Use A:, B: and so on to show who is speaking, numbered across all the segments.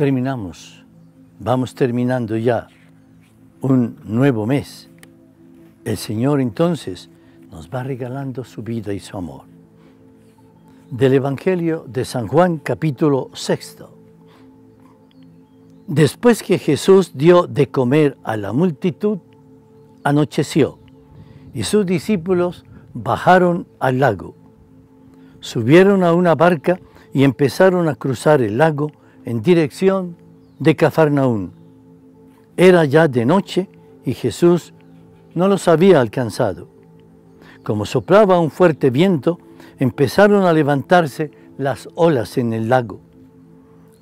A: terminamos, vamos terminando ya un nuevo mes. El Señor entonces nos va regalando su vida y su amor. Del Evangelio de San Juan capítulo sexto. Después que Jesús dio de comer a la multitud, anocheció y sus discípulos bajaron al lago. Subieron a una barca y empezaron a cruzar el lago en dirección de Cafarnaún. Era ya de noche y Jesús no los había alcanzado. Como soplaba un fuerte viento, empezaron a levantarse las olas en el lago.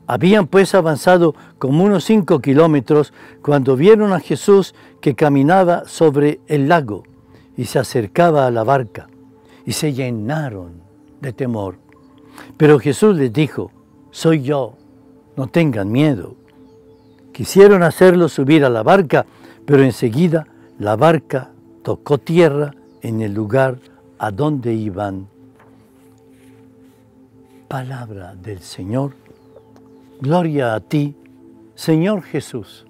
A: Habían pues avanzado como unos cinco kilómetros cuando vieron a Jesús que caminaba sobre el lago y se acercaba a la barca y se llenaron de temor. Pero Jesús les dijo, soy yo, no tengan miedo. Quisieron hacerlo subir a la barca, pero enseguida la barca tocó tierra en el lugar a donde iban. Palabra del Señor. Gloria a ti, Señor Jesús.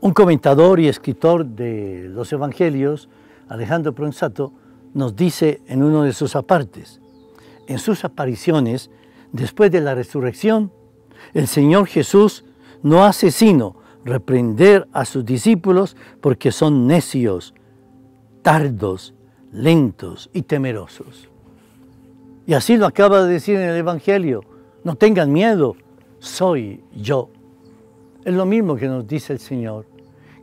A: Un comentador y escritor de los Evangelios, Alejandro Pronsato, nos dice en uno de sus apartes, en sus apariciones, después de la resurrección, el Señor Jesús no hace sino reprender a sus discípulos porque son necios, tardos, lentos y temerosos. Y así lo acaba de decir en el Evangelio, no tengan miedo, soy yo. Es lo mismo que nos dice el Señor,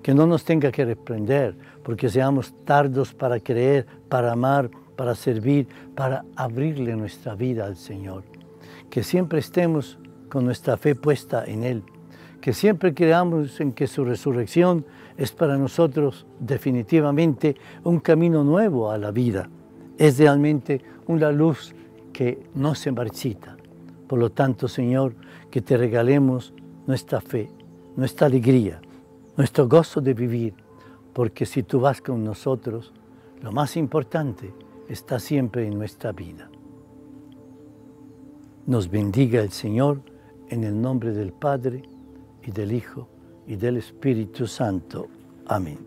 A: que no nos tenga que reprender porque seamos tardos para creer, para amar, para servir, para abrirle nuestra vida al Señor. Que siempre estemos con nuestra fe puesta en Él. Que siempre creamos en que su resurrección es para nosotros definitivamente un camino nuevo a la vida. Es realmente una luz que no se marchita. Por lo tanto, Señor, que te regalemos nuestra fe, nuestra alegría, nuestro gozo de vivir, porque si tú vas con nosotros, lo más importante está siempre en nuestra vida. Nos bendiga el Señor en el nombre del Padre y del Hijo y del Espíritu Santo. Amén.